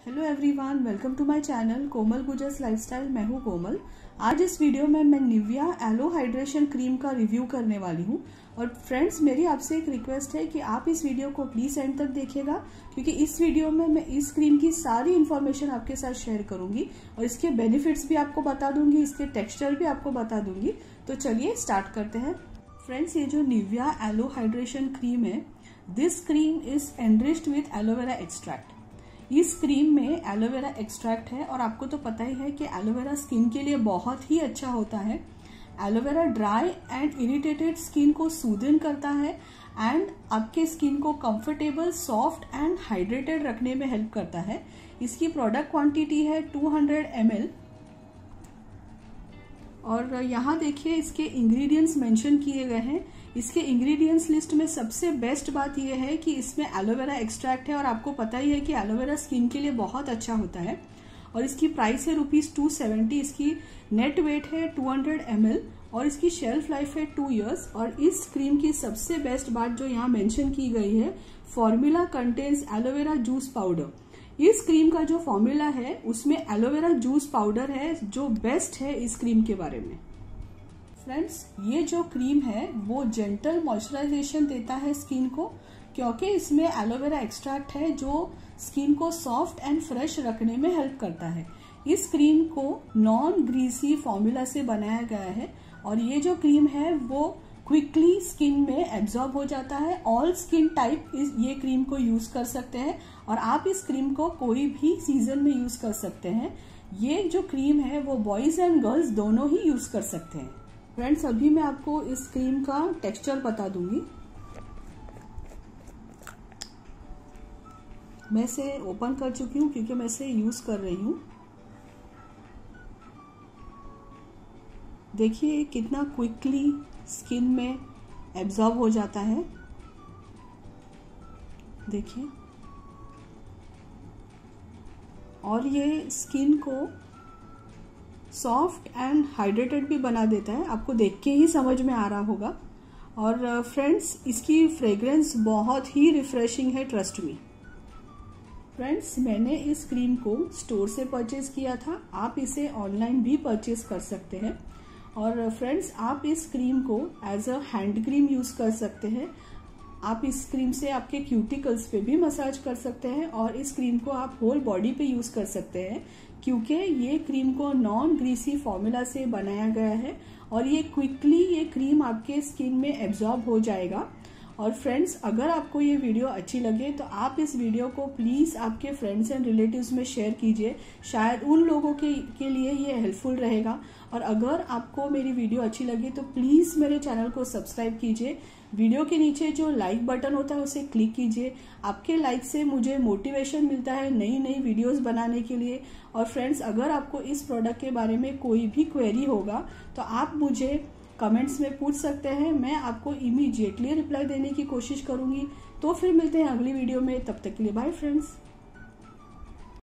Hello everyone welcome to my channel Komal गुजस lifestyle मैं हूँ कोमल। आज इस वीडियो में मैं निविया एलो हाइड्रेशन क्रीम का रिव्यू करने वाली हूँ। और फ्रेंड्स मेरी आपसे एक रिक्वेस्ट है कि आप इस वीडियो को प्लीज़ एंड तक देखिएगा, क्योंकि इस वीडियो में मैं इस क्रीम की सारी इन्फॉर्मेशन आपके साथ शेयर करूँगी। और इसके बेनिफिट्स भी आपको बता दूँगी, इसके टेक्स्चर भी आपको बता दूँगी। तो चलिए स्टार्ट करते हैं। फ्रेंड्स ये जो निविया एलो हाइड्रेशन क्रीम है this cream is enriched with aloe vera extract इस क्रीम में एलोवेरा एक्सट्रैक्ट है और आपको तो पता ही है कि एलोवेरा स्किन के लिए बहुत ही अच्छा होता है। Aloe vera dry and irritated skin को सूदन करता है एंड आपके स्किन को कंफर्टेबल सॉफ्ट एंड हाइड्रेटेड रखने में हेल्प करता है। इसकी प्रोडक्ट क्वांटिटी है 200 हंड्रेड और यहाँ देखिए इसके इंग्रेडिएंट्स मेंशन किए गए हैं। इसके इंग्रेडिएंट्स लिस्ट में सबसे बेस्ट बात यह है कि इसमें एलोवेरा एक्सट्रैक्ट है और आपको पता ही है कि एलोवेरा स्किन के लिए बहुत अच्छा होता है। और इसकी प्राइस है रुपीज़ टू सेवेंटी इसकी नेट वेट है टू हंड्रेड एम एल और इसकी शेल्फ लाइफ है टू ईयर्स और इस क्रीम की सबसे बेस्ट बात जो यहाँ मेंशन की गई है formula contains aloe vera juice powder इस क्रीम का जो फॉर्मूला है, उसमें एलोवेरा जूस पाउडर है, जो बेस्ट है इस क्रीम के बारे में। फ्रेंड्स ये जो क्रीम है, वो जेंटल मॉइस्चराइजेशन देता है स्किन को, क्योंकि इसमें एलोवेरा एक्सट्रैक्ट है, जो स्किन को सॉफ्ट एंड फ्रेश रखने में हेल्प करता है। इस क्रीम को नॉन ग्रीसी फॉर्मूला से बनाया गया है, और ये जो क्रीम है, वो क्विकली स्किन में एब्जॉर्ब हो जाता है। ऑल स्किन टाइप इस ये क्रीम को यूज़ कर सकते हैं और आप इस क्रीम को कोई भी सीज़न में यूज़ कर सकते हैं। ये जो क्रीम है, वो बॉयज़ एंड गर्ल्स दोनों ही यूज़ कर सकते हैं। फ्रेंड्स अभी मैं आपको इस क्रीम का टेक्सचर बता दूँगी। मैं इसे ओपन कर चुकी हूँ क्योंकि मैं इसे यूज़ कर रही हूँ। देखिए कितना क्विकली स्किन में एब्जॉर्ब हो जाता है। देखिए। और ये स्किन को सॉफ्ट एंड हाइड्रेटेड भी बना देता है। आपको देख के ही समझ में आ रहा होगा। और फ्रेंड्स इसकी फ्रेग्रेंस बहुत ही रिफ्रेशिंग है ट्रस्ट मी फ्रेंड्स मैंने इस क्रीम को स्टोर से परचेज किया था। आप इसे ऑनलाइन भी परचेज कर सकते हैं। और फ्रेंड्स आप इस क्रीम को as a hand cream use कर सकते हैं। आप इस क्रीम से आपके क्यूटिकल्स पे भी मसाज कर सकते हैं और इस क्रीम को आप होल बॉडी पे यूज़ कर सकते हैं, क्योंकि ये क्रीम को नॉन ग्रीसी फॉर्मूला से बनाया गया है और ये क्विकली ये क्रीम आपके स्किन में एब्जॉर्ब हो जाएगा। और फ्रेंड्स अगर आपको ये वीडियो अच्छी लगे तो आप इस वीडियो को प्लीज़ आपके फ्रेंड्स एंड रिलेटिव्स में शेयर कीजिए। शायद उन लोगों के के लिए ये हेल्पफुल रहेगा। और अगर आपको मेरी वीडियो अच्छी लगी तो प्लीज़ मेरे चैनल को सब्सक्राइब कीजिए। वीडियो के नीचे जो लाइक बटन होता है, उसे क्लिक कीजिए। आपके लाइक से मुझे मोटिवेशन मिलता है नई नई वीडियोस बनाने के लिए। और फ्रेंड्स अगर आपको इस प्रोडक्ट के बारे में कोई भी क्वेरी होगा तो आप मुझे कमेंट्स में पूछ सकते हैं। मैं आपको इमीडिएटली रिप्लाई देने की कोशिश करूँगी। तो फिर मिलते हैं अगली वीडियो में। तब तक के लिए बाय फ्रेंड्स